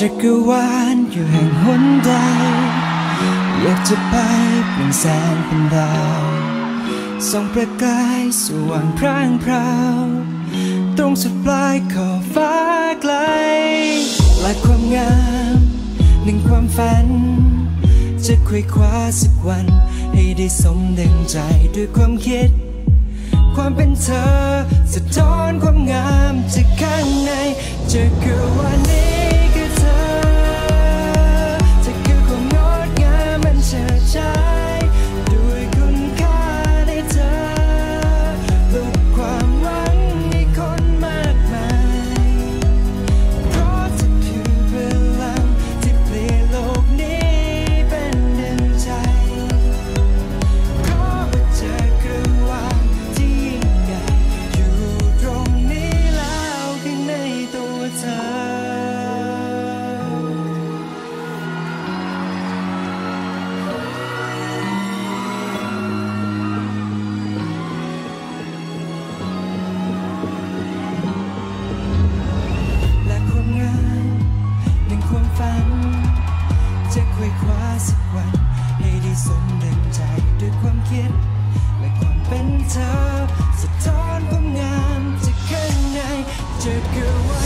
จักรวาลอยู่แห่งหนใด อยากจะไปเป็นแสงเป็นดาวส่องประกายสว่างพร่างพราว ตรงสุดปลายขอบฟ้าไกล และความงามหนึ่งความฝัน จะคุยคว้าสักวัน ให้ได้สมดังใจด้วยความคิด ความเป็นเธอ สะท้อนความงามจากข้างในจะคือ คิด และความเป็นเธอสะท้อนความงามจากข้างในจะคือวันนี้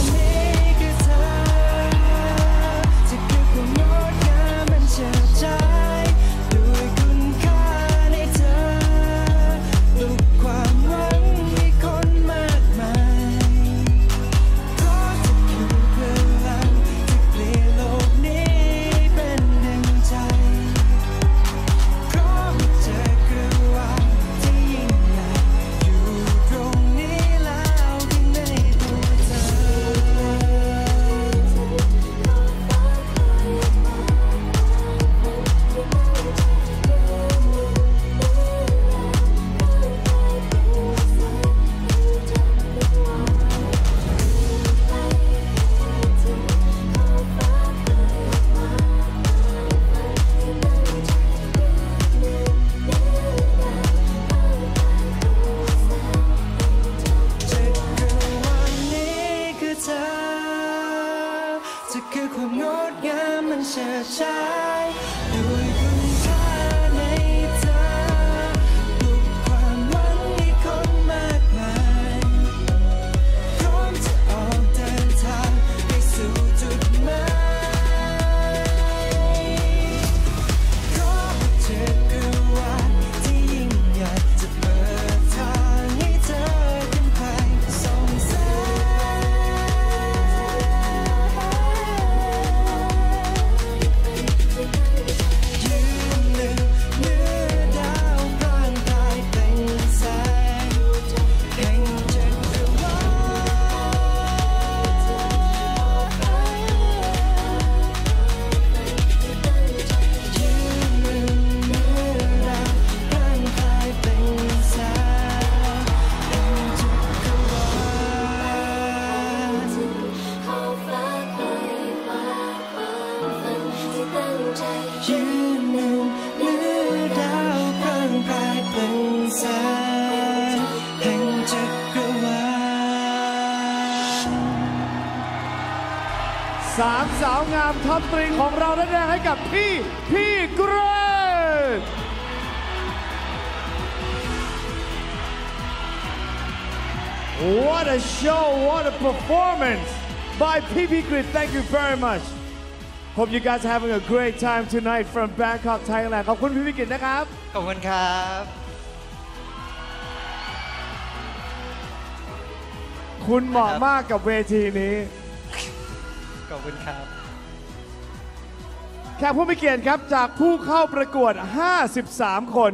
จะคือความงดงามมันเฉิดฉายด้วย สามสาวงามท็อปตริงของเราได้แดงให้กับพี่พี่เกรด What a show, what a performance by PP Grid. Thank you very much. Hope you guys are having a great time tonight from Bangkok, Thailand. ขอบคุณพี่พิกิตนะครับ ขอบคุณครับ คุณเหมาะมากกับเวทีนี้ ขอบคุณครับ แขกผู้มีเกียรติครับจากผู้เข้าประกวด 53 คน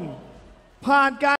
ผ่านการ